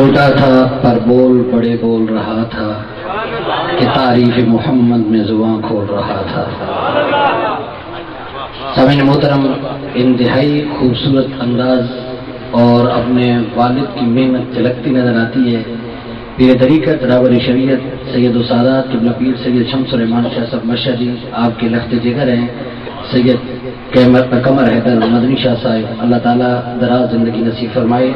چھوٹا تھا پر بول بڑے بول رہا تھا کہ تعریف محمد میں زباں کھول رہا تھا۔ سمن محترم، انتہائی خوبصورت انداز اور اپنے والد کی محنت جھلکتی نظر آتی ہے۔ پیر طریقت رابر شریعت سید السادات قبل پیر سید شمس الرحمان شاہ صاحب مشہدی آپ کے لخت جگر ہیں۔ سید قمر حیدر مدنی شاہ صاحب، اللہ تعالیٰ دراز زندگی نصیب فرمائے۔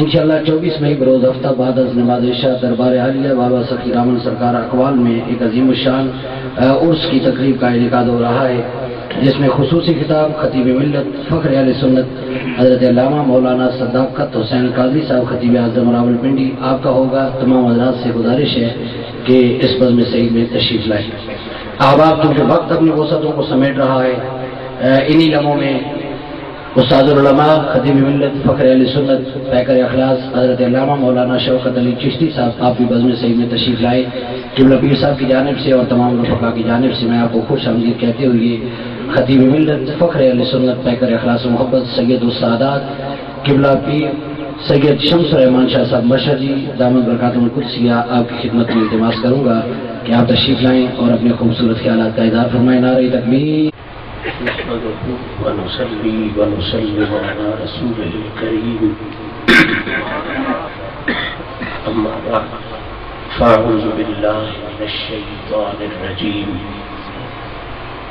انشاءاللہ چوبیس مئی بروز ہفتہ بعد از نماز شاہ دربار عالیہ بابا سخی رامن سرکار اقوال میں ایک عظیم الشان عرس کی تقریب کا انعقاد ہو رہا ہے، جس میں خصوصی خطاب، خطیب ملت، فخر علیہ سنت، حضرت علامہ مولانا صداقت حسین قاضی صاحب، خطیب اعظم راول پنڈی، آپ کا ہوگا تمام حضرات سے گزارش ہے کہ اس بز میں صحیح میں تشریف لائیں۔ آپ کیونکہ وقت اپنی وسعتوں کو سمیٹ رہا ہے انہی لمحوں میں استاد العلماء، خطیب ملت فخر علی سنت، پیکر اخلاص، حضرت علامہ مولانا شوقت علی چشتی صاحب، آپ بھی بزم صحیح میں تشریف لائے۔ قبل پیر صاحب کی جانب سے اور تمام رفقا کی جانب سے میں آپ کو خوش آمدید کہتے ہوئے خطیب ملت فخر علی سنت، پیکر اخلاص محبت، سید السادات، قبلہ پیر سید شمس رحمان شاہ صاحب مشر جی دامد برکات القدسیہ، آپ کی خدمت میں التماس کروں گا کہ آپ تشریف لائیں اور اپنے خوبصورت خیالات کا اظہار فرمائیں۔ نعرہ تکبیر۔ نحمده ونصلي ونسلم على رسوله الكريم. أما بعد فأعوذ بالله من الشيطان الرجيم.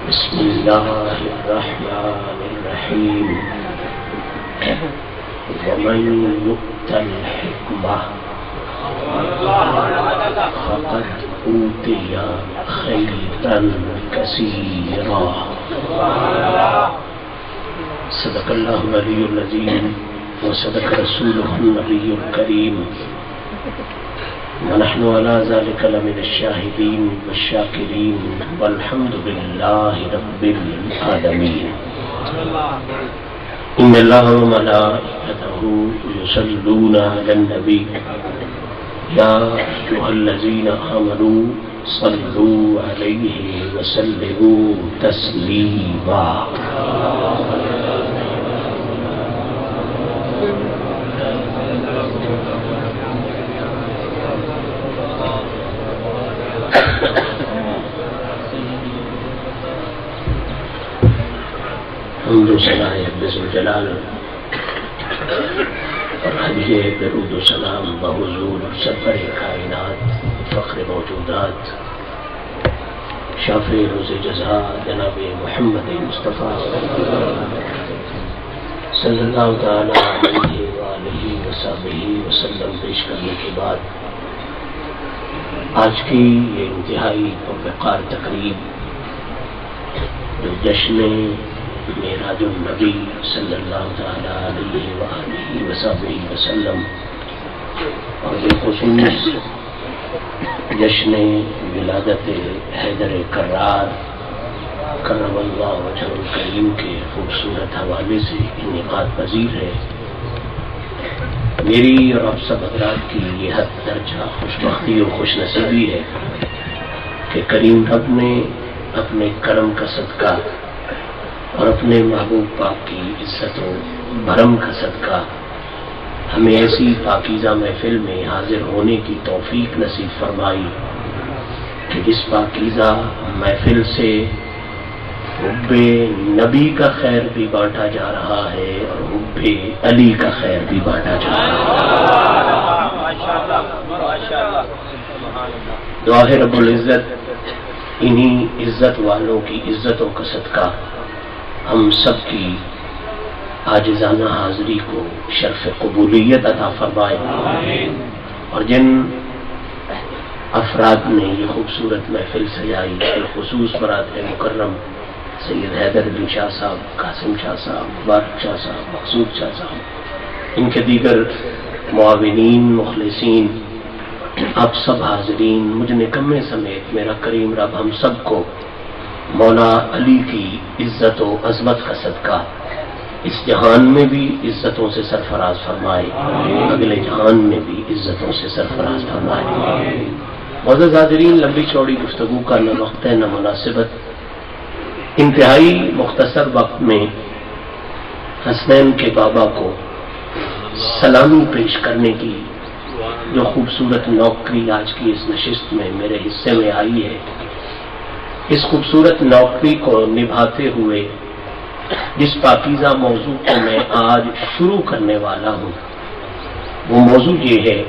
بسم الله الرحمن الرحيم. ومن يؤت الحكمة فقد أوتي خيرا كثيرا. صدق الله العلي العظيم وصدق رسوله النبي الكريم. ونحن على ذلك لمن الشاهدين والشاكرين. والحمد لله رب العالمين. إن الله وملائكته يصلون على النبي. يا أيها الذين آمنوا صلوا عليه وسلموا تسليما. الحمد لله رب جلاله اور حدیے درود و سلام بحضور سفر کائنات فخر موجودات۔ شاف روز جزا جناب محمد مصطفیٰ۔ صلی اللہ تعالی علیہ وآلہ وصحبہ وسلم پیش کرنے کے بعد آج کی یہ انتہائی پروقار تقریب جو جشن میراج النبی صلی اللہ تعالی علیہ وآلہ وصحبہ وسلم۔ اور یہ خصوص جشن ولادت حیدر کرار کرم اللہ وجہ الکریم کے خوبصورت حوالے سے انعقاد پذیر ہے۔ میری اور آپ سب حضرات کی یہ حد درجہ خوش بختی اور خوش نصیبی ہے کہ کریم رب نے اپنے کرم کا صدقہ اور اپنے محبوب پاک کی عزت و بھرم کا صدقہ ہمیں ایسی پاکیزہ محفل میں حاضر ہونے کی توفیق نصیب فرمائی کہ جس پاکیزہ محفل سے حب نبی کا خیر بھی بانٹا جا رہا ہے اور حب علی کا خیر بھی بانٹا جا رہا ہے۔ دعا رب العزت، انہی عزت والوں کی عزتوں کا صدقہ ہم سب کی آجزانہ حاضری کو شرف قبولیت عطا فرمائے۔ اور جن افراد نے یہ خوبصورت محفل سجائی بالخصوص برات مکرم، سید حیدر بن شاہ صاحب، قاسم شاہ صاحب، مبارک شاہ صاحب، مقصود شاہ صاحب، ان کے دیگر معاونین، مخلصین اب سب حاضرین مجھ نکمے سمیت میرا کریم رب، ہم سب کو مولا علی کی عزت و عظمت کا صدقہ۔ اس جہان میں بھی عزتوں سے سرفراز فرمائے۔ اگلے جہان میں بھی عزتوں سے سرفراز فرمائے۔ معزز حاضرین لمبی چوڑی گفتگو کا نہ وقت ہے، نہ مناسبت۔ انتہائی مختصر وقت میں حسنین کے بابا کو سلامی پیش کرنے کی جو خوبصورت نوکری آج کی اس نشست میں میرے حصے میں آئی ہے۔ اس خوبصورت نوکری کو نبھاتے ہوئے جس پاکیزہ موضوع کو میں آج شروع کرنے والا ہوں وہ موضوع یہ ہے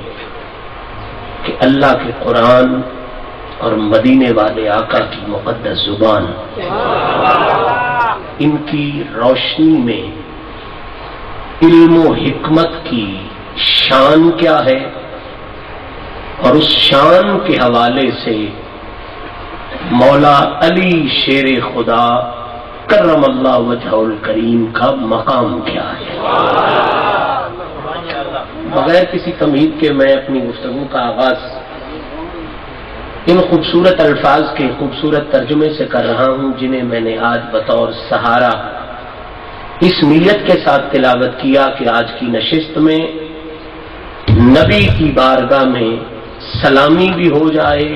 کہ اللہ کے قرآن اور مدینے والے آقا کی مقدس زبان ان کی روشنی میں علم و حکمت کی شان کیا ہے اور اس شان کے حوالے سے مولا علی شیر خدا کرم اللہ وجہ الکریم کا مقام کیا ہے۔ بغیر کسی تمہید کے میں اپنی گفتگو کا آغاز ان خوبصورت الفاظ کے خوبصورت ترجمے سے کر رہا ہوں، جنہیں میں نے آج بطور سہارا اس نیت کے ساتھ تلاوت کیا کہ آج کی نشست میں نبی کی بارگاہ میں سلامی بھی ہو جائے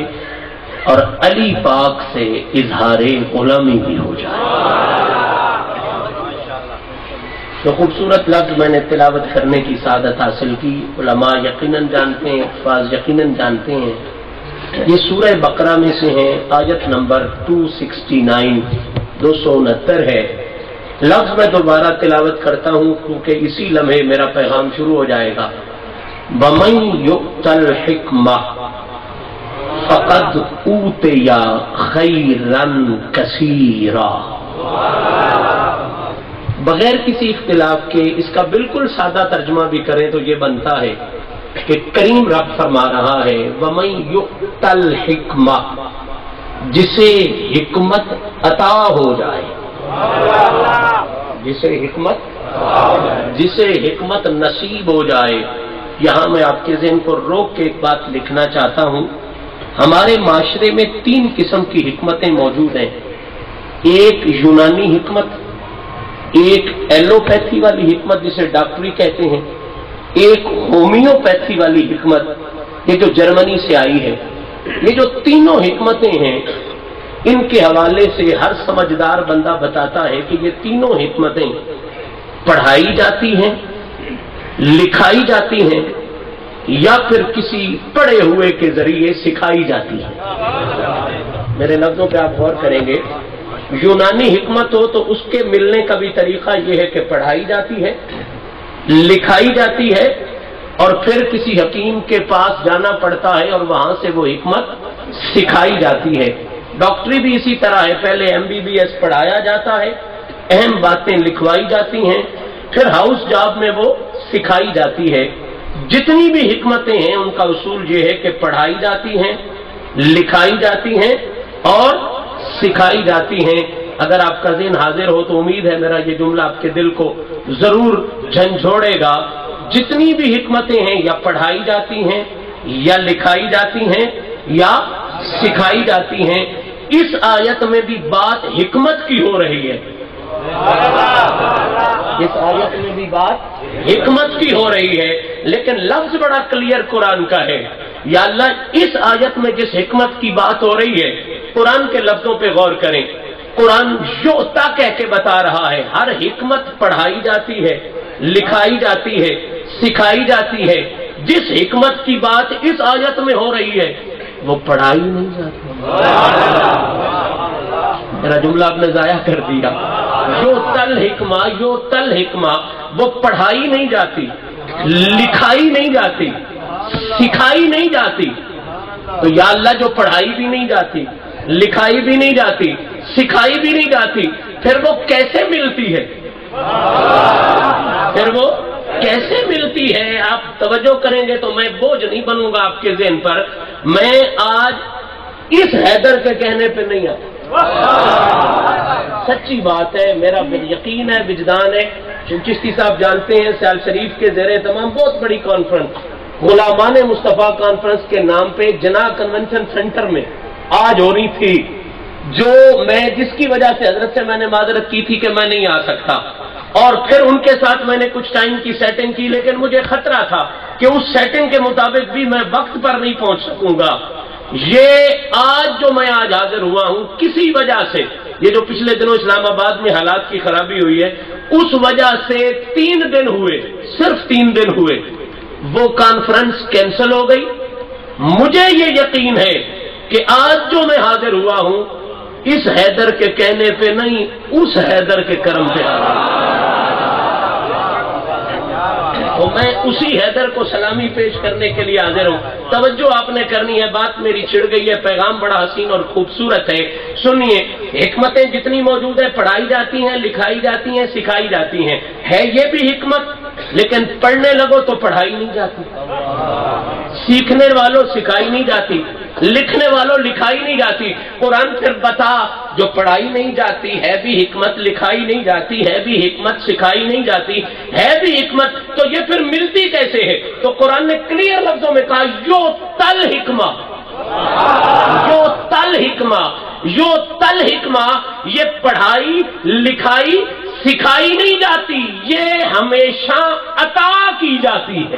اور علی پاک سے اظہار غلامی بھی ہو جائے۔ تو خوبصورت لفظ میں نے تلاوت کرنے کی سعادت حاصل کی۔ علماء یقیناً جانتے ہیں افواظ یقیناً جانتے ہیں۔ یہ سورہ بقرہ میں سے ہیں آیت نمبر 269 دو سو انہتر ہے۔ لفظ میں دوبارہ تلاوت کرتا ہوں کیونکہ اسی لمحے میرا پیغام شروع ہو جائے گا۔ بمئی یقتل حکمہ فقد اوتیا خیرن کثیرا۔ بغیر کسی اختلاف کے اس کا بالکل سادہ ترجمہ بھی کریں تو یہ بنتا ہے کہ کریم رب فرما رہا ہے ومئی یقتل حکمہ جسے حکمت عطا ہو جائے۔ جسے حکمت جسے حکمت نصیب ہو جائے۔ یہاں میں آپ کے ذہن کو روک کے ایک بات لکھنا چاہتا ہوں۔ ہمارے معاشرے میں تین قسم کی حکمتیں موجود ہیں۔ ایک یونانی حکمت، ایک ایلوپیتھی والی حکمت جسے ڈاکٹری کہتے ہیں، ایک ہومیوپیتھی والی حکمت، یہ جو جرمنی سے آئی ہے۔ یہ جو تینوں حکمتیں ہیں، ان کے حوالے سے ہر سمجھدار بندہ بتاتا ہے کہ یہ تینوں حکمتیں پڑھائی جاتی ہیں، لکھائی جاتی ہیں یا پھر کسی پڑھے ہوئے کے ذریعے سکھائی جاتی ہیں میرے لفظوں پہ آپ غور کریں گے۔ یونانی حکمت ہو تو اس کے ملنے کا بھی طریقہ یہ ہے کہ پڑھائی جاتی ہے، لکھائی جاتی ہے اور پھر کسی حکیم کے پاس جانا پڑتا ہے اور وہاں سے وہ حکمت سکھائی جاتی ہے۔ ڈاکٹری بھی اسی طرح ہے۔ پہلے ایم بی بی ایس پڑھایا جاتا ہے، اہم باتیں لکھوائی جاتی ہیں، پھر ہاؤس جاب میں وہ سکھائی جاتی ہے۔ جتنی بھی حکمتیں ہیں، ان کا اصول یہ ہے کہ پڑھائی جاتی ہیں، لکھائی جاتی ہیں اور سکھائی جاتی ہیں۔ اگر آپ کا ذہن حاضر ہو تو امید ہے میرا یہ جملہ آپ کے دل کو ضرور جھنجھوڑے گا۔ جتنی بھی حکمتیں ہیں، یا پڑھائی جاتی ہیں، یا لکھائی جاتی ہیں، یا سکھائی جاتی ہیں، اس آیت میں بھی بات حکمت کی ہو رہی ہے۔ اس آیت میں بھی بات حکمت کی ہو رہی ہے، لیکن لفظ بڑا کلیئر قرآن کا ہے۔ یا اللہ، اس آیت میں جس حکمت کی بات ہو رہی ہے، قرآن کے لفظوں پہ غور کریں۔ قرآن یوتا کہہ کے بتا رہا ہے، ہر حکمت پڑھائی جاتی ہے، لکھائی جاتی ہے، سکھائی جاتی ہے۔ جس حکمت کی بات اس آیت میں ہو رہی ہے، وہ پڑھائی نہیں جاتی۔ میرا جملہ آپ نے ضائع کر دیا۔ یو تل حکمہ، یو تل حکمہ۔ وہ پڑھائی نہیں جاتی، لکھائی نہیں جاتی، سکھائی نہیں جاتی۔ تو یا اللہ جو پڑھائی بھی نہیں جاتی، لکھائی بھی نہیں جاتی، سکھائی بھی نہیں جاتی، پھر وہ کیسے ملتی ہے؟ پھر وہ کیسے ملتی ہے؟ آپ توجہ کریں گے تو میں بوجھ نہیں بنوں گا آپ کے ذہن پر۔ میں آج اس حیدر کے کہنے پہ نہیں آتا۔ سچی بات ہے، میرا یقین ہے، وجدان ہے۔ چشتی صاحب جانتے ہیں، سیال شریف کے زیر تمام بہت بڑی کانفرنس غلامان مصطفیٰ کانفرنس کے نام پہ جنا کنونشن سینٹر میں آج ہو رہی تھی۔ جو میں، جس کی وجہ سے حضرت سے میں نے معذرت کی تھی کہ میں نہیں آ سکتا۔ اور پھر ان کے ساتھ میں نے کچھ ٹائم کی سیٹنگ کی، لیکن مجھے خطرہ تھا کہ اس سیٹنگ کے مطابق بھی میں وقت پر نہیں پہنچ سکوں گا۔ یہ آج جو میں آج حاضر ہوا ہوں، کسی وجہ سے، یہ جو پچھلے دنوں اسلام آباد میں حالات کی خرابی ہوئی ہے، اس وجہ سے تین دن ہوئے، صرف تین دن ہوئے، وہ کانفرنس کینسل ہو گئی۔ مجھے یہ یقین ہے کہ آج جو میں حاضر ہوا ہوں، اس حیدر کے کہنے پہ نہیں، اس حیدر کے کرم پہ آ رہا میں اسی حیدر کو سلامی پیش کرنے کے لیے حاضر ہوں۔ توجہ آپ نے کرنی ہے، بات میری چڑ گئی ہے، پیغام بڑا حسین اور خوبصورت ہے۔ سنیے، حکمتیں جتنی موجود ہیں، پڑھائی جاتی ہیں، لکھائی جاتی ہیں، سکھائی جاتی ہیں۔ ہے یہ بھی حکمت؟ لیکن پڑھنے لگو تو پڑھائی نہیں جاتی۔ سیکھنے والوں سکھائی نہیں جاتی۔ لکھنے والوں لکھائی نہیں جاتی۔ قرآن پھر بتا جو پڑھائی نہیں جاتی، ہے بھی حکمت لکھائی نہیں جاتی، ہے بھی حکمت سکھائی نہیں جاتی، ہے بھی حکمت، تو یہ پھر ملتی کیسے ہے؟ تو قرآن نے کلیئر لفظوں میں کہا، یو تل حکمہ۔ یو تل حکمہ۔ یو تل حکمہ، یہ پڑھائی، لکھائی، سکھائی نہیں جاتی، یہ ہمیشہ عطا کی جاتی ہے۔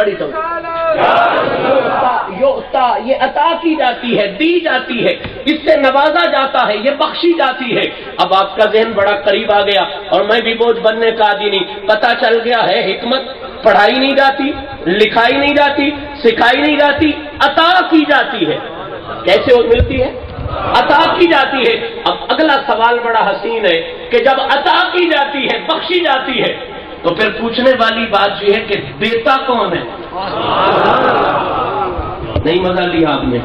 بڑی تو یہ عطا کی جاتی ہے، دی جاتی ہے۔ اس سے نوازا جاتا ہے، یہ بخشی جاتی ہے۔ اب آپ کا ذہن بڑا قریب آ گیا اور میں بھی بوجھ بننے کا آدھی نہیں۔ پتا چل گیا ہے، حکمت پڑھائی نہیں جاتی، لکھائی نہیں جاتی، سکھائی نہیں جاتی، عطا کی جاتی ہے۔ کیسے وہ ملتی ہے؟ عطا کی جاتی ہے۔ اب اگلا سوال بڑا حسین ہے کہ جب عطا کی جاتی ہے، بخشی جاتی ہے تو پھر پوچھنے والی بات یہ ہے کہ دیتا کون ہے؟ نہیں مزہ لیا آپ نے۔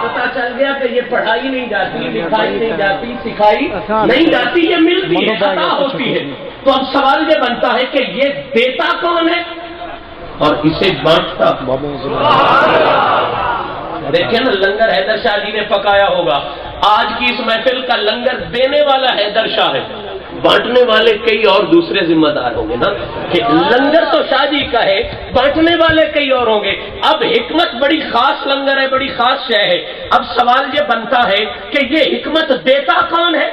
پتا چل گیا کہ یہ پڑھائی نہیں جاتی لکھائی نہیں جاتی۔ سکھائی نہیں جاتی یہ ملتی ہے عطا ہوتی ہے۔ تو اب سوال یہ بنتا ہے کہ یہ دیتا کون ہے؟ اور اسے بانٹتا دیکھیں نا لنگر حیدر شاہ جی نے پکایا ہوگا۔ آج کی اس محفل کا لنگر دینے والا حیدر شاہ ہے۔ بانٹنے والے کئی اور دوسرے ذمہ دار ہوں گے نا؟ کہ لنگر تو شاہ جی کا ہے، بانٹنے والے کئی اور ہوں گے۔ اب حکمت بڑی خاص لنگر ہے، بڑی خاص شہ ہے۔ اب سوال یہ بنتا ہے کہ یہ حکمت دیتا کون ہے؟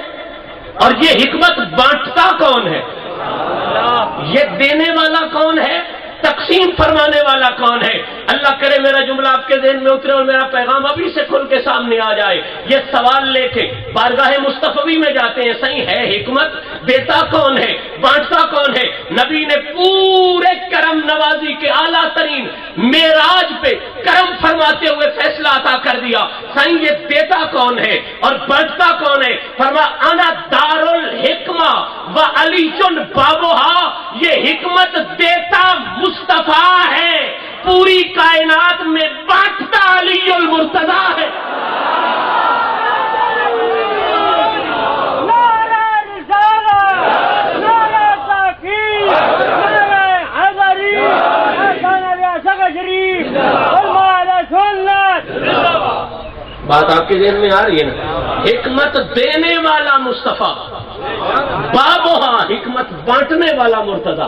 اور یہ حکمت بانٹتا کون ہے؟ یہ دینے والا کون ہے؟ تقسیم فرمانے والا کون ہے؟ اللہ کرے میرا جملہ آپ کے ذہن میں اترے اور میرا پیغام ابھی سے کھل کے سامنے آ جائے۔ یہ سوال لے کے بارگاہ مصطفی میں جاتے ہیں۔ صحیح ہے، حکمت۔ دیتا کون ہے؟ بانٹتا کون ہے؟ نبی نے پورے کرم نوازی کے اعلیٰ ترین میراج پہ کرم فرماتے ہوئے فیصلہ عطا کر دیا۔ صحیح، یہ دیتا کون ہے؟ اور بانٹتا کون ہے؟ فرما، انا دار الحکمہ و علی چن بابوہا۔ یہ حکمت دیتا مصطفیٰ ہے۔ پوری کائنات میں بانٹتا علی المرتضی ہے۔ بات آپ کے ذہن میں آ رہی ہے نا؟ حکمت دینے والا مصطفیٰ بابوہا حکمت بانٹنے والا مرتضی۔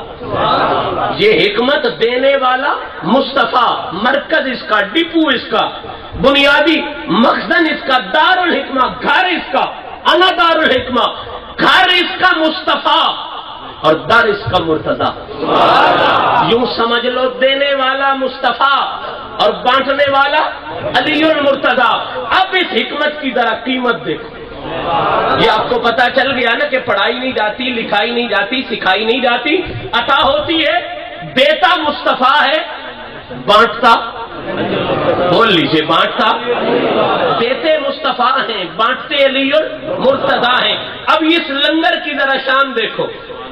یہ حکمت دینے والا مصطفیٰ مرکز اس کا، ڈپو اس کا، بنیادی مخزن اس کا دار الحکمہ گھر اس کا، انا دار الحکمہ گھر اس کا مصطفیٰ اور در اس کا مرتضی۔ یوں سمجھ لو دینے والا مصطفیٰ اور بانٹنے والا علی المرتضی۔ اب اس حکمت کی ذرا قیمت دیکھو۔ یہ آپ کو پتا چل گیا نا کہ پڑھائی نہیں جاتی، لکھائی نہیں جاتی، سکھائی نہیں جاتی، عطا ہوتی ہے۔ دیتا مصطفیٰ ہے، بانٹتا۔ بول لیجیے، بانٹتا۔ دیتے مصطفیٰ ہیں، بانٹتے علی مرتضی ہیں۔ اب اس لنگر کی ذرا شان دیکھو۔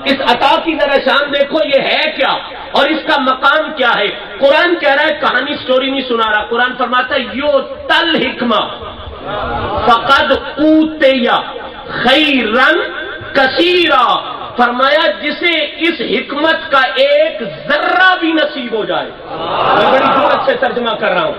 اس عطا کی ذرا شان دیکھو، یہ ہے کیا؟ اور اس کا مقام کیا ہے؟ قرآن کہہ رہا ہے، کہانی سٹوری نہیں سنا رہا۔ قرآن فرماتا ہے، یو تل حکمہ۔ فقد اوتیا خیرن کثیرا۔ فرمایا جسے اس حکمت کا ایک ذرہ بھی نصیب ہو جائے۔ میں بڑی جرت سے ترجمہ کر رہا ہوں۔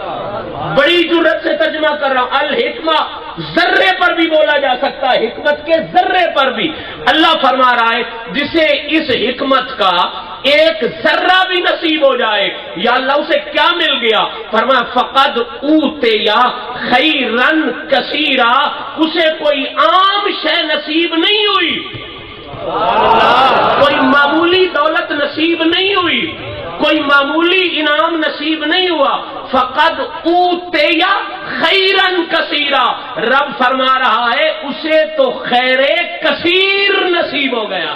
بڑی جرت سے ترجمہ کر رہا ہوں۔ الحکمہ ذرے پر بھی بولا جا سکتا ہے۔ حکمت کے ذرے پر بھی۔ اللہ فرما رہا ہے، جسے اس حکمت کا ایک ذرہ بھی نصیب ہو جائے۔ یا اللہ، اسے کیا مل گیا؟ فرمایا، فقد اوتے یا خیرن کثیرا۔ اسے کوئی عام شے نصیب نہیں ہوئی۔ کوئی معمولی دولت نصیب نہیں ہوئی، کوئی معمولی انعام نصیب نہیں ہوا۔ فقد اوتے یا خیرن کثیرا۔ رب فرما رہا ہے، اسے تو خیر کثیر نصیب ہو گیا۔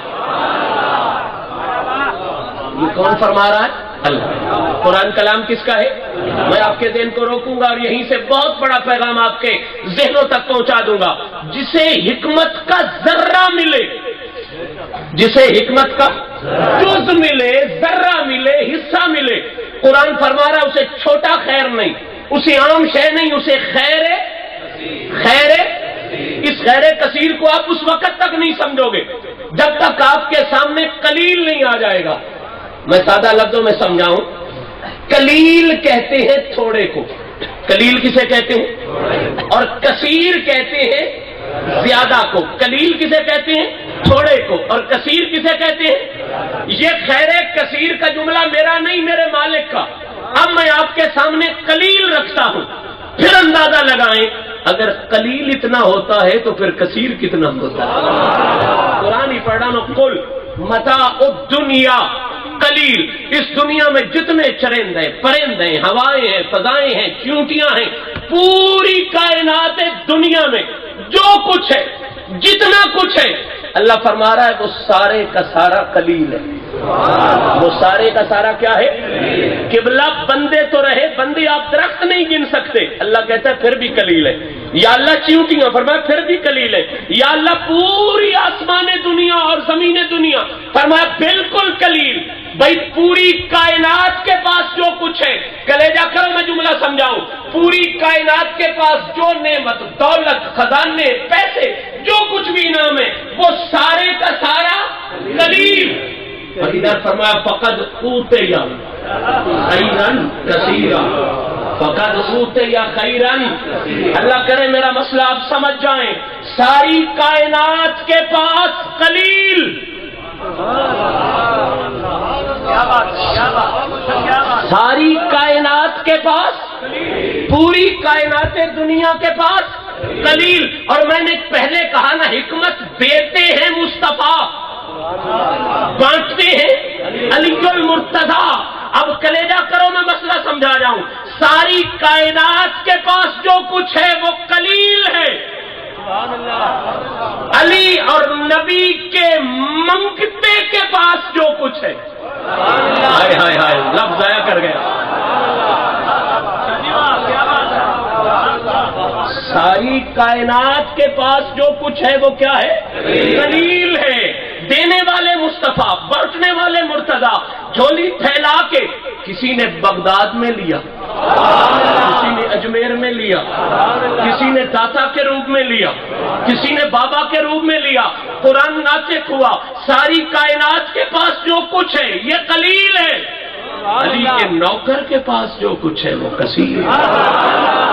یہ کون فرما رہا ہے؟ اللہ۔ قرآن کلام کس کا ہے؟ میں آپ کے دین کو روکوں گا اور یہیں سے بہت بڑا پیغام آپ کے ذہنوں تک پہنچا دوں گا۔ جسے حکمت کا ذرہ ملے۔ جسے حکمت کا جز ملے، ذرہ ملے، حصہ ملے۔ قرآن فرما رہا اسے چھوٹا خیر نہیں، اسے عام شے نہیں، اسے خیر خیر، اس خیر کثیر کو آپ اس وقت تک نہیں سمجھو گے، جب تک آپ کے سامنے کلیل نہیں آ جائے گا۔ میں سادہ لفظوں میں سمجھاؤں کلیل کہتے ہیں تھوڑے کو۔ کلیل کسے کہتے ہیں؟ اور کثیر کہتے ہیں زیادہ کو کلیل کسے کہتے ہیں؟ تھوڑے کو، اور کثیر کسے کہتے ہیں؟ یہ خیر کثیر کا جملہ میرا نہیں، میرے مالک کا۔ اب میں آپ کے سامنے کلیل رکھتا ہوں۔ پھر اندازہ لگائیں، اگر کلیل اتنا ہوتا ہے تو پھر کثیر کتنا ہوتا ہے؟ قرآن ہی پڑھا نا کل متا دنیا کلیل اس دنیا میں جتنے چرند ہیں، پرند ہیں، ہوائیں ہیں، فضائیں ہیں چونٹیاں ہیں، پوری کائنات دنیا میں جو کچھ ہے، جتنا کچھ ہے۔ اللہ فرما رہا ہے، وہ سارے کا سارا کلیل ہے۔ وہ سارے کا سارا کیا ہے؟ قبلہ بندے تو رہے، بندے آپ درخت نہیں گن سکتے۔ اللہ کہتا ہے، پھر بھی کلیل ہے۔ یا اللہ چیونٹیاں فرمایا پھر بھی کلیل ہے۔ یا اللہ پوری آسمان دنیا اور زمین دنیا فرمایا بالکل کلیل بھائی پوری کائنات کے پاس جو کچھ ہے کلیجا کرو میں جملہ سمجھاؤں، پوری کائنات کے پاس جو نعمت، دولت، خزانے، پیسے، جو کچھ بھی نام ہے، وہ سارے کا سارا کلیل اور فرمایا، فقد اوتے یا خیرن کثیرا۔ فقد اوتے یا خیرن۔ اللہ کرے میرا مسئلہ آپ سمجھ جائیں۔ ساری کائنات کے پاس کلیل ساری کائنات کے پاس، پوری کائنات دنیا کے پاس کلیل اور میں نے پہلے کہا نا، حکمت دیتے ہیں مصطفیٰ۔ بانٹتے ہیں علی المرتضا اب کلیجا کرو، میں مسئلہ سمجھا جاؤں۔ ساری کائنات کے پاس جو کچھ ہے، وہ کلیل ہے۔ علی اور نبی کے منگتے کے پاس جو کچھ ہے. ہائے ہائے ہائے، لفظ ضائع کر گیا ساری کائنات کے پاس جو کچھ ہے وہ کیا ہے؟ دلیل ہے. دینے والے مصطفیٰ، برتنے والے مرتضی، جھولی پھیلا کے کسی نے بغداد میں لیا، کسی نے اجمیر میں لیا، کسی نے داتا کے روپ میں لیا، کسی نے بابا کے روپ میں لیا، قرآن ناطق ہوا، ساری کائنات کے پاس جو کچھ ہے، یہ قلیل ہے۔ علی کے نوکر کے پاس جو کچھ ہے، وہ کثیر ہے۔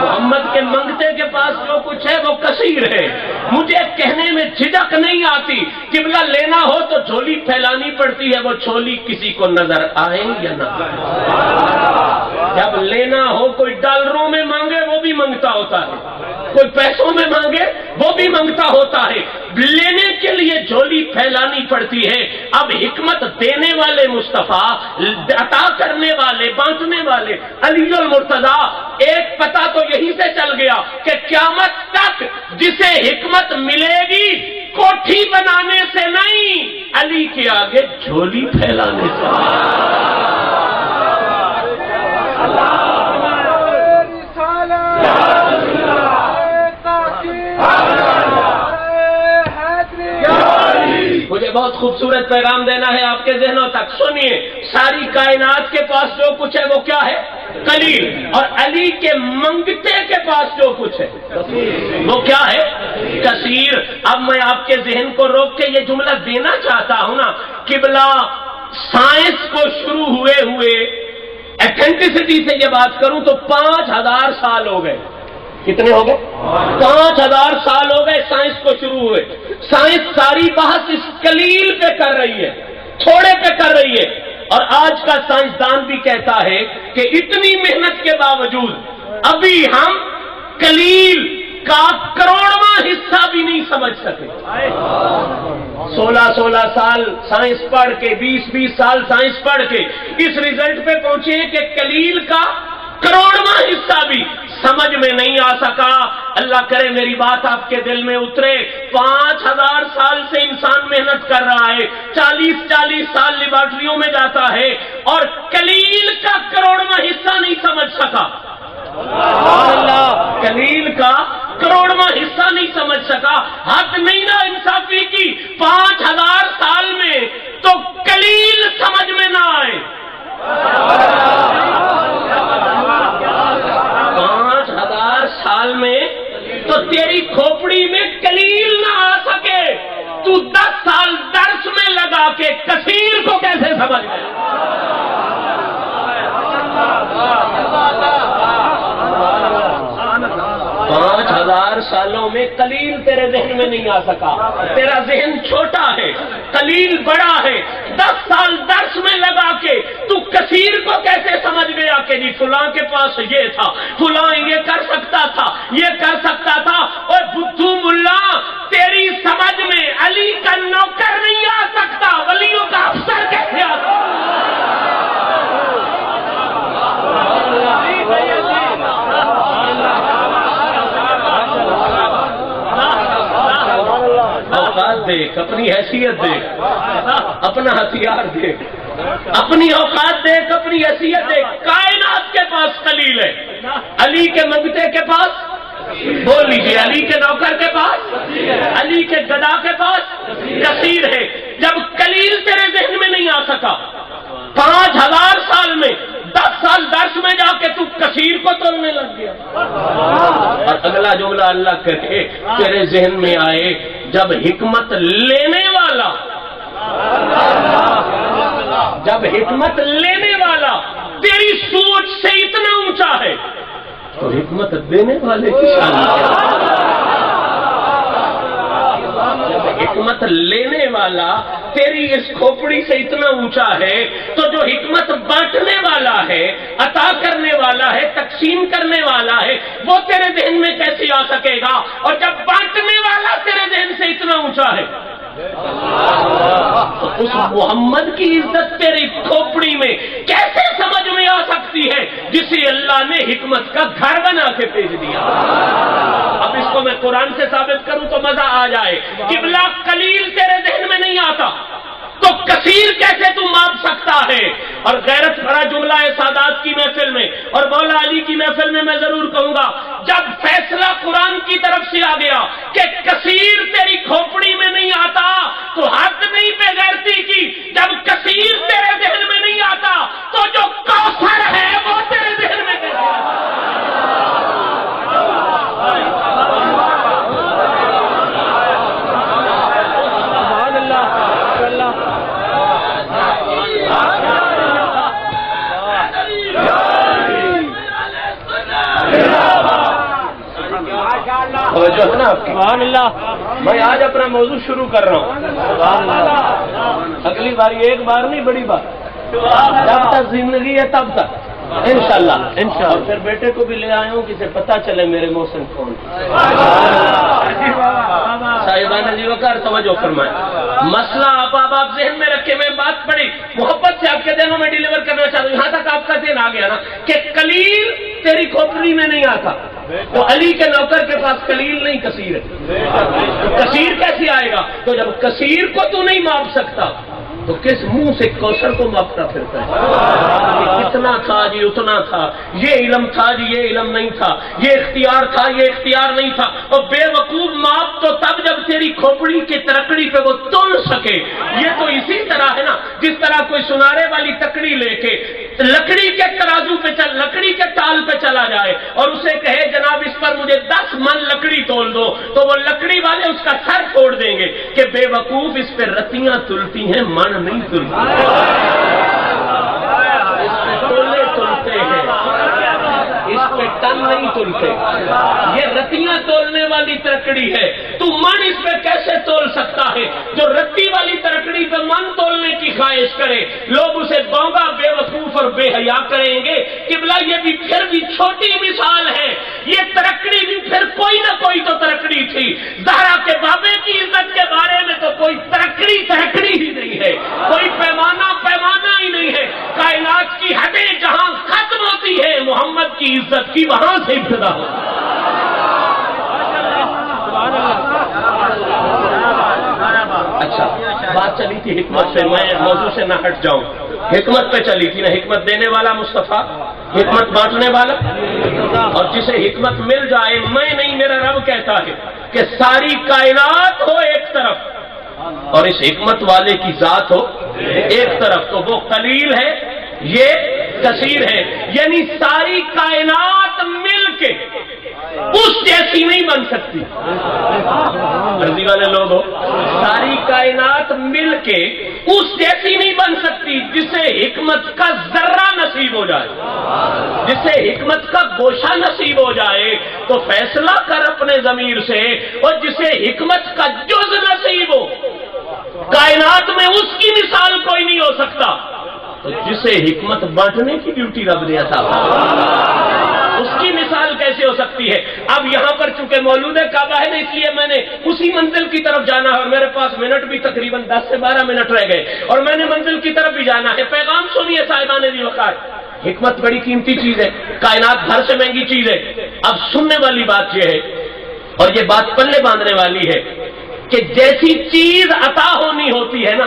محمد کے منگتے کے پاس جو کچھ ہے وہ کثیر ہے۔ مجھے کہنے میں جھجک نہیں آتی۔ قبلہ لینا ہو تو جھولی پھیلانی پڑتی ہے۔ وہ چھولی کسی کو نظر آئے یا نہ جب لینا ہو کوئی ڈالروں میں مانگے وہ بھی منگتا ہوتا ہے۔ کوئی پیسوں میں مانگے وہ بھی منگتا ہوتا ہے۔ لینے کے لیے جھولی پھیلانی پڑتی ہے۔ اب حکمت دینے والے مصطفیٰ عطا کرنے والے بانٹنے والے علی المرتضی ایک پتہ تو یہی سے چل گیا کہ قیامت تک جسے حکمت ملے گی کوٹھی بنانے سے نہیں۔ علی کے آگے جھولی پھیلانے سے۔ مجھے بہت خوبصورت پیغام دینا ہے آپ کے ذہنوں تک۔ سنیے، ساری کائنات کے پاس جو کچھ ہے وہ کیا ہے؟ کلیل اور علی کے منگتے کے پاس جو کچھ ہے، وہ کیا ہے؟ کثیر۔ اب میں آپ کے ذہن کو روک کے یہ جملہ دینا چاہتا ہوں نا۔ قبلہ سائنس کو شروع ہوئے ہوئے ایتھینٹسٹی سے یہ بات کروں تو پانچ ہزار سال ہو گئے۔ کتنے ہو گئے؟ پانچ ہزار سال ہو گئے سائنس کو شروع ہوئے۔ سائنس ساری بحث اس کلیل پہ کر رہی ہے، تھوڑے پہ کر رہی ہے۔ اور آج کا سائنسدان بھی کہتا ہے کہ اتنی محنت کے باوجود ابھی ہم کلیل کا کروڑواں حصہ بھی نہیں سمجھ سکے۔ سولہ سولہ سال سائنس پڑھ کے، بیس بیس سال سائنس پڑھ کے اس ریزلٹ پہ پہنچے کہ کلیل کا کروڑواں حصہ بھی سمجھ میں نہیں آ سکا۔ اللہ کرے میری بات آپ کے دل میں اترے۔ پانچ ہزار سال سے انسان محنت کر رہا ہے۔ چالیس چالیس سال لیبارٹریوں میں جاتا ہے اور کلیل کا کروڑواں حصہ نہیں سمجھ سکا۔ اللہ کلیل کا کروڑواں حصہ نہیں سمجھ سکا۔ حد نہیں نا انصافی کی۔ پانچ ہزار سال میں تو کلیل سمجھ میں نہ آئے پانچ ہزار سال میں تو تیری کھوپڑی میں کلیل نہ آ سکے تو دس سال درس میں لگا کے کثیر کو کیسے سمجھ گئے پانچ ہزار سالوں میں کلیل تیرے ذہن میں نہیں آ سکا۔ تیرا ذہن چھوٹا ہے کلیل بڑا ہے۔ دس سال درس میں لگا کے تو کثیر کو کیسے سمجھ گیا کہ جی فلاں کے پاس یہ تھا، فلاں یہ کر سکتا تھا، یہ کر سکتا تھا۔ اور بدھو ملا، تیری سمجھ میں علی کا نوکر نہیں آ سکتا ولیوں کا افسر کیسے آ سکتا اوقات دیکھ، اپنی حیثیت دیکھ۔ اپنا ہتھیار دیکھ۔ اپنی اوقات دیکھ، اپنی حیثیت دیکھ۔ کائنات کے پاس خلیل ہے۔ علی کے منگتے کے پاس۔ بول لیجیے علی کے نوکر کے پاس۔ علی کے گدا کے پاس۔ کثیر ہے۔ جب کلیل تیرے ذہن میں نہیں آ سکا، پانچ ہزار سال میں، دس سال درس میں جا کے تو کثیر کو تولنے لگ گیا۔ اور اگلا جملہ اللہ کہے، تیرے ذہن میں آئے جب حکمت لینے والا جب حکمت لینے والا تیری سوچ سے اتنا اونچا ہے، تو حکمت دینے والے کی شان جب حکمت لینے والا تیری اس کھوپڑی سے اتنا اونچا ہے تو جو حکمت بانٹنے والا ہے، عطا کرنے والا ہے، تقسیم کرنے والا ہے، وہ تیرے ذہن میں کیسے آ سکے گا؟ اور جب بانٹنے والا تیرے ذہن سے اتنا اونچا ہے، تو اس محمد کی عزت تیری کھوپڑی میں کیسے سکتی ہے جسے اللہ نے حکمت کا گھر بنا کے بھیج دیا۔ اب اس کو میں قرآن سے ثابت کروں تو مزہ آ جائے۔ قبلہ کلیل تیرے ذہن میں نہیں آتا۔ تو کثیر کیسے تو ماپ سکتا ہے؟ اور غیرت بھرا جملہ ہے سادات کی محفل میں۔ اور مولا علی کی محفل میں میں ضرور کہوں گا، جب فیصلہ قرآن کی طرف سے آ گیا کہ کثیر تیری کھوپڑی میں نہیں آتا، تو حد نہیں بے غیرتی کی۔ جب کثیر توجہ ہے نا آپ کی. میں آج اپنا موضوع شروع کر رہا ہوں. اگلی بار ایک بار نہیں بڑی بات جب تک زندگی ہے تب تک. انشاءاللہ. انشاءاللہ. اور پھر بیٹے کو بھی لے آئے ہوں کسے پتا چلے میرے موسم کون صاحبان جی وقار توجہ فرمائے مسئلہ آپ آپ آپ ذہن میں رکھے میں بات پڑی محبت سے آپ کے دنوں میں ڈیلیور کرنا چاہتا ہوں. یہاں تک آپ کا ذہن آ گیا نا کہ کلیل تیری کھوپڑی میں نہیں آتا. تو علی کے نوکر کے پاس کلیل نہیں، کثیر ہے۔ کثیر کیسے آئے گا؟ تو جب کثیر کو تو نہیں ماپ سکتا، تو کس منہ سے کوثر کو ماپتا پھرتا ہے؟ کتنا تھا جی اتنا تھا۔ یہ علم تھا جی یہ علم نہیں تھا۔ یہ اختیار تھا، یہ اختیار نہیں تھا۔ اور بے وقوف ماپ تو تب جب تیری کھوپڑی کی ترکڑی پہ وہ تل سکے۔ یہ تو اسی طرح ہے نا، جس طرح کوئی سنارے والی تکڑی لے کے لکڑی کے ترازو پہ چل، لکڑی کے تال پہ چلا جائے اور اسے کہے، جناب، اس پر مجھے دس من لکڑی تول دو۔ تو وہ لکڑی والے اس کا سر توڑ دیں گے کہ بے وقوف اس پہ رتیاں تلتی ہیں، من نہیں تلتی اس پہ تولے تلتے ہیں اس پہ ٹن نہیں یہ رتیاں تولنے والی ترکڑی ہے۔ تو من اس پہ کیسے تول سکتا ہے؟ جو رتی والی ترکڑی پہ من تولنے کی خواہش کرے، لوگ اسے بونگا بے وقوف اور بے حیا کریں گے۔ قبلہ یہ بھی پھر بھی چھوٹی مثال ہے۔ یہ ترکڑی بھی پھر کوئی نہ کوئی تو ترکڑی تھی۔ زہرا کے بابے کی عزت کے بارے میں تو کوئی ترکڑی ترکڑی ہی نہیں ہے۔ کوئی پیمانہ کی کی وہاں سے ابتدا ہو۔ اچھا بات چلی تھی حکمت سے میں موضوع سے نہ ہٹ جاؤں۔ حکمت پہ چلی تھی نا حکمت دینے والا مصطفیٰ، حکمت بانٹنے والا۔ اور جسے حکمت مل جائے، میں نہیں، میرا رب کہتا ہے کہ ساری کائنات ہو ایک طرف۔ اور اس حکمت والے کی ذات ہو ایک طرف۔ تو وہ قلیل ہے، یہ کثیر ہے۔ یعنی ساری کائنات مل کے اس جیسی نہیں بن سکتی۔ مرضی والے لوگ ہو، ساری کائنات مل کے اس جیسی نہیں بن سکتی جسے حکمت کا ذرہ نصیب ہو جائے۔ جسے حکمت کا گوشہ نصیب ہو جائے، تو فیصلہ کر اپنے ضمیر سے، اور جسے حکمت کا جز نصیب ہو۔ کائنات میں اس کی مثال کوئی نہیں ہو سکتا۔ تو جسے حکمت بانٹنے کی ڈیوٹی رب دیا تھا اس کی مثال کیسے ہو سکتی ہے؟ اب یہاں پر چونکہ مولود کعبہ ہے اس لیے میں نے اسی منزل کی طرف جانا ہے اور میرے پاس منٹ بھی تقریباً دس سے بارہ منٹ رہ گئے۔ اور میں نے منزل کی طرف بھی جانا ہے۔ پیغام سنیے صاحبان دی وقت حکمت بڑی قیمتی چیز ہے۔ کائنات گھر سے مہنگی چیز ہے۔ اب سننے والی بات یہ ہے، اور یہ بات پلے باندھنے والی ہے کہ جیسی چیز عطا ہونی ہوتی ہے نا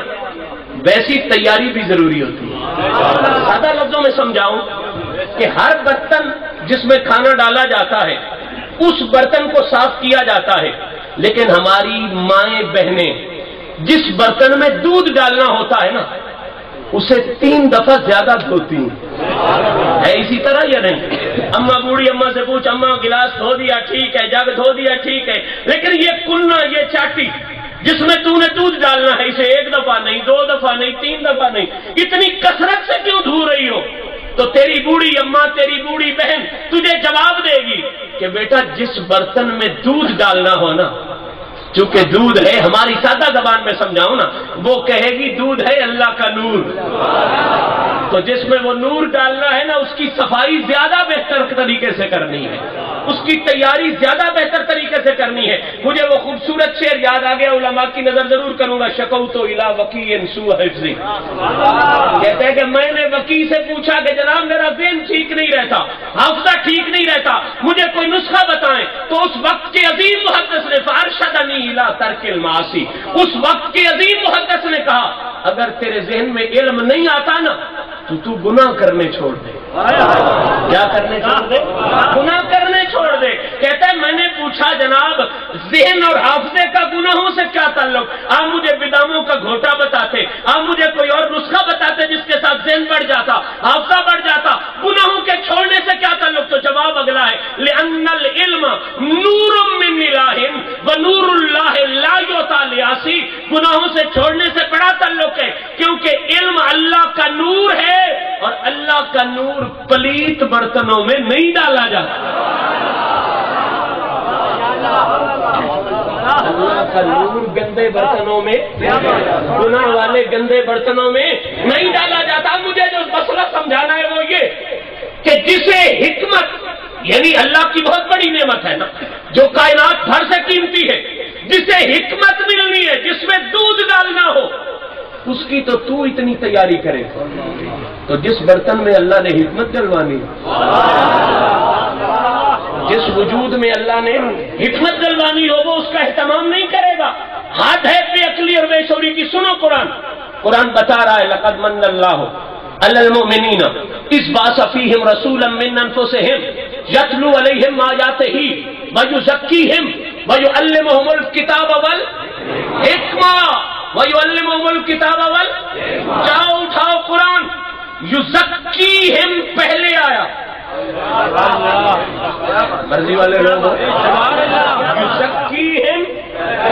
ویسی تیاری بھی ضروری ہوتی ہے۔ سادہ لفظوں میں سمجھاؤں کہ ہر برتن جس میں کھانا ڈالا جاتا ہے، اس برتن کو صاف کیا جاتا ہے۔ لیکن ہماری مائیں، بہنیں، جس برتن میں دودھ ڈالنا ہوتا ہے نا، اسے تین دفعہ زیادہ دھوتی ہیں۔ ہے اسی طرح یا نہیں؟ اما بوڑھی، اما سے پوچھ، اما گلاس دھو دیا، ٹھیک ہے، جگ دھو دیا، ٹھیک ہے۔ لیکن یہ کننا یہ چاٹی جس میں تو نے دودھ ڈالنا ہے، اسے ایک دفعہ نہیں، دو دفعہ نہیں، تین دفعہ نہیں۔ اتنی کثرت سے کیوں دھو رہی ہو؟ تو تیری بوڑھی اما تیری بوڑھی بہن تجھے جواب دے گی کہ بیٹا، جس برتن میں دودھ ڈالنا ہو نا، چونکہ دودھ ہے، ہماری سادہ زبان میں سمجھاؤں نا، وہ کہے گی دودھ ہے اللہ کا نور۔ تو جس میں وہ نور ڈالنا ہے نا، اس کی صفائی زیادہ بہتر طریقے سے کرنی ہے۔ اس کی تیاری زیادہ بہتر طریقے سے کرنی ہے۔ مجھے وہ خوبصورت شعر یاد آ گیا، علماء کی نظر ضرور کروں گا۔ شکو تو الا وکی سو حفظی۔ کہتے ہیں کہ میں نے وکی سے پوچھا کہ جناب، میرا ذہن ٹھیک نہیں رہتا، حافظہ ٹھیک نہیں رہتا، مجھے کوئی نسخہ بتائیں۔ تو اس وقت کے عظیم محدث نے فارشدنی الا ترک المعاصی۔ اس وقت کے عظیم محدث نے کہا، اگر تیرے ذہن میں علم نہیں آتا نا تو تو گناہ کرنے چھوڑ دے۔ کیا کرنے چھوڑ دے؟ گناہ کرنے چھوڑ دے۔ کہتا ہے، میں نے پوچھا جناب، ذہن اور حافظے کا گناہوں سے کیا تعلق؟ آپ مجھے بداموں کا گھوٹا بتاتے، آپ مجھے کوئی اور نسخہ بتاتے جس کے ساتھ ذہن بڑھ جاتا، حافظہ بڑھ جاتا۔ گناہوں کے چھوڑنے سے کیا تعلق؟ تو جواب اگلا ہے، لِأَنَّ الْعِلْمَ نُورٌ مِّن إِلَٰهٍ وَنُورُ اللَّهِ لَا يُعْطَى لِعَاصِي گناہوں سے چھوڑنے سے بڑا تعلق ہے، کیونکہ علم اللہ کا نور ہے اور اللہ کا نور پلیت برتنوں میں نہیں ڈالا جاتا۔ اللہ کا نور گندے برتنوں میں، گناہ والے گندے برتنوں میں نہیں ڈالا جاتا۔ مجھے جو مسئلہ سمجھانا ہے وہ یہ کہ جسے حکمت یعنی اللہ کی بہت بڑی نعمت ہے نا، جو کائنات بھر سے قیمتی ہے، جسے حکمت ملنی ہے، جس میں دودھ ڈالنا ہو اس کی تو تو اتنی تیاری کرے۔ تو جس برتن میں اللہ نے حکمت ڈلوانی جس وجود میں اللہ نے حکمت ڈلوانی ہو، وہ اس کا اہتمام نہیں کرے گا۔ ہاتھ ہے بے عقلی اور بے شوری کی۔ سنو قرآن۔ قرآن بتا رہا ہے، لقد من اللہ المؤمنین۔ اس باس فیہم رسولا من انفسہم۔ یتلو علیہم ما آیاتہی ویزکیہم۔ ویعلمہم الکتاب والحکمہ۔ ویعلمہم الکتاب وال، جاؤ، اٹھاؤ قرآن۔ یزکیہم پہلے آیا۔ مرضی والے لوگ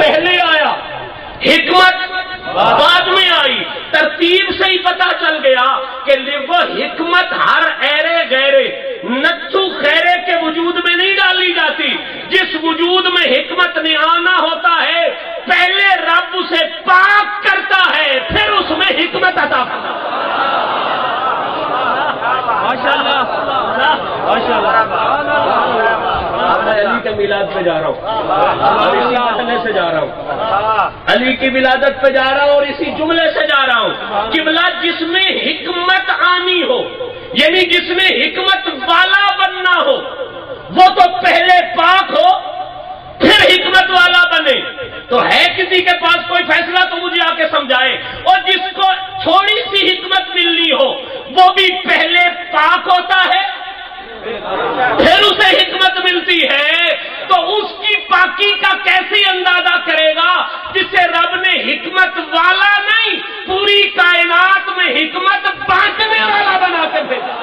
پہلے آیا۔ حکمت بعد میں آئی۔ ترتیب سے ہی پتا چل گیا کہ وہ حکمت ہر ایرے گہرے نتھو خیرے کے وجود میں نہیں ڈالی جاتی۔ جس وجود میں حکمت نے آنا ہوتا ہے پہلے رب اسے پاک کرتا ہے پھر اس میں حکمت عطا کرتا میں علی کے میلاد پہ جا رہا ہوں اور اسی محلے سے جا رہا ہوں، علی کی ولادت پہ جا رہا ہوں اور اسی جملے سے جا رہا ہوں، قبلہ جس میں حکمت آنی ہو یعنی جس میں حکمت والا بننا ہو، وہ تو پہلے پاک ہو، پھر حکمت والا بنے۔ تو ہے کسی کے پاس کوئی فیصلہ تو مجھے آ کے سمجھائے۔ اور جس کو تھوڑی سی حکمت ملنی ہو، وہ بھی پہلے پاک ہوتا ہے، پھر اسے حکمت ملتی ہے۔ تو اس کی پاکی کا کیسے اندازہ کرے گا جسے رب نے حکمت والا نہیں، پوری کائنات میں حکمت بانٹنے والا بنا کر بھیجا۔